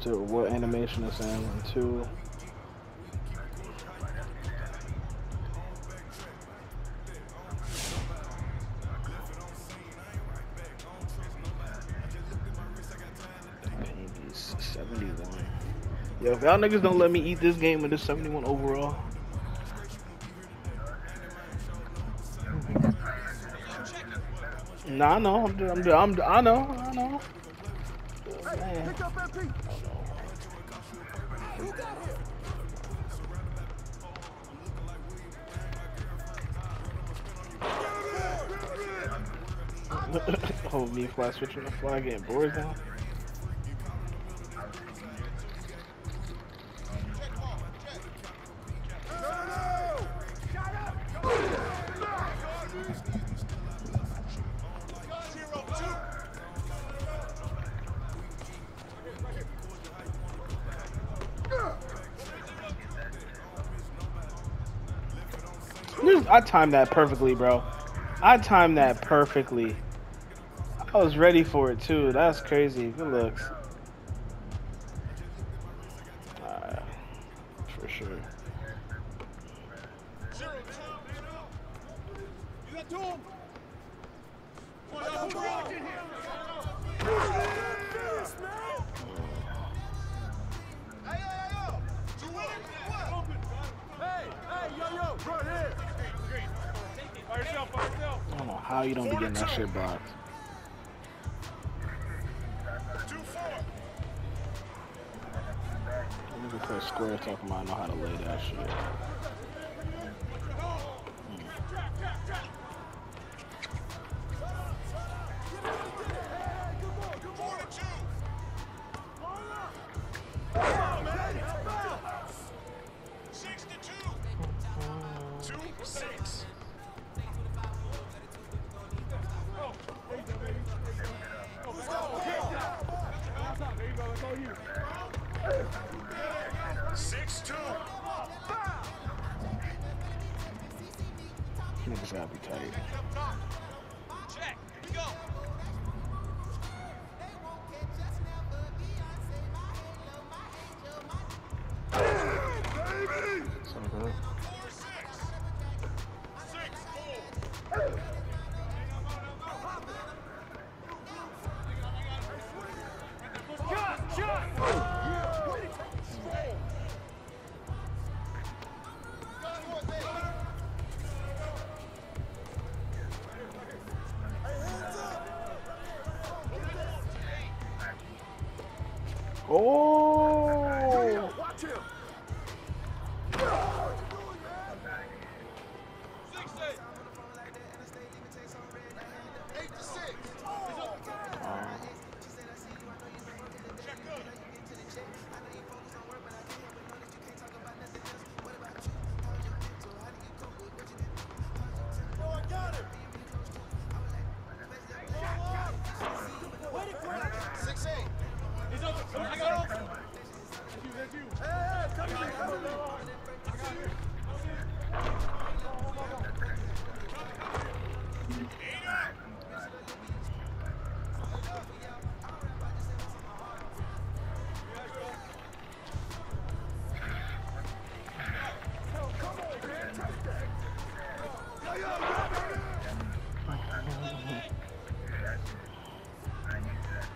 to what animation it's in. And. 71. Yo, if y'all niggas don't let me eat this game with this 71 overall. Nah, I know. I'm, I'm, I'm, I know. I know. Man. oh, me fly switching the fly, getting boards I timed that perfectly, bro. I timed that perfectly. I was ready for it too. That's crazy. Good looks. How you don't be getting that shit blocked. Nigga play square talking about I know how to lay that shit. Gotta be tight. Oh!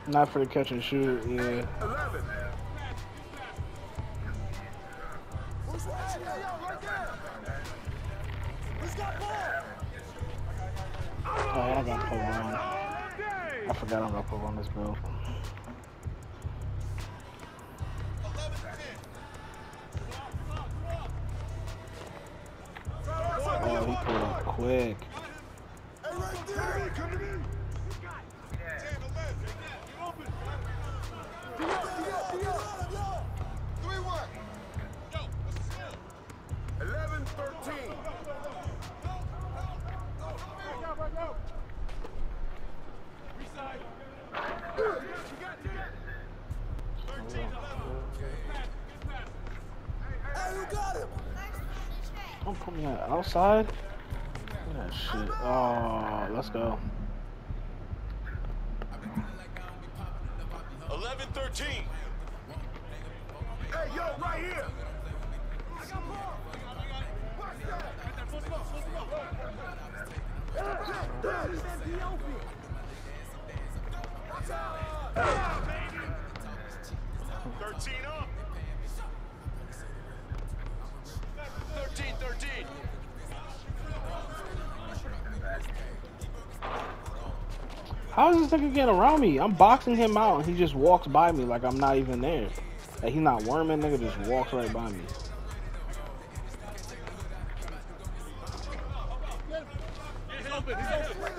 Not for the catch and shoot, yeah. Oh, I got put on. I forgot I'm gonna put on this build. Oh, he pulled up quick. Three outside. Look at that shit. Oh, let's go. 11 13. Right here. How is this nigga getting around me? I'm boxing him out and he just walks by me like I'm not even there. Like he's not worming, nigga just walks right by me. He's open. He's open.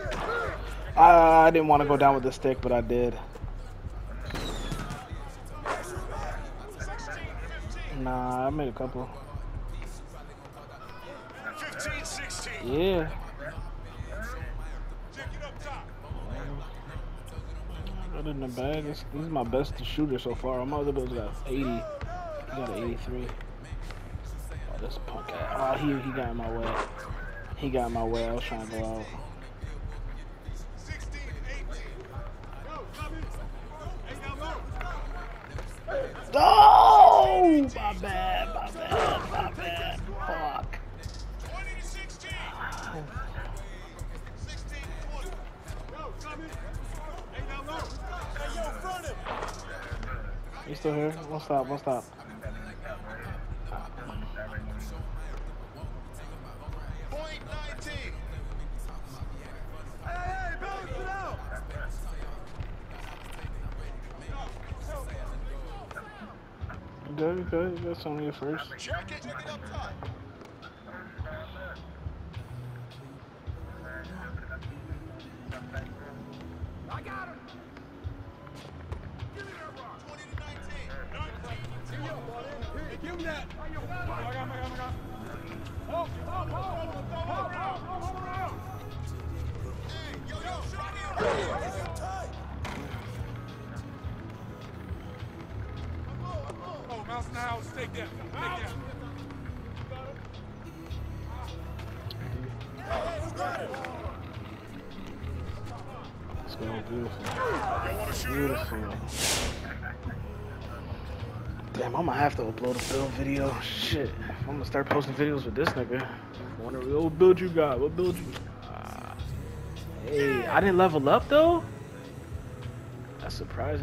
I, I didn't want to go down with the stick, but I did. Nah, I made a couple. 15, Yeah. Check it up top. Other than the bag, this, this is my best shooter so far. My other build's got 80. He got an 83. Oh, this punk ass. Oh, he, he got in my way. He got in my way. I was trying to go out. 16, 18. Go, Tommy. Ain't got low. Oh, still here? Don't stop, don't stop. Point 19. Hey, hey, balance it out. You good, you good, you only your first. Check it. Check it Let's beautiful. You want to shoot it up? Beautiful. Damn, I'm gonna have to upload a build video. Shit. I'm gonna start posting videos with this nigga. Wonder what build you got? What build you got? Hey, I didn't level up though? That's surprising.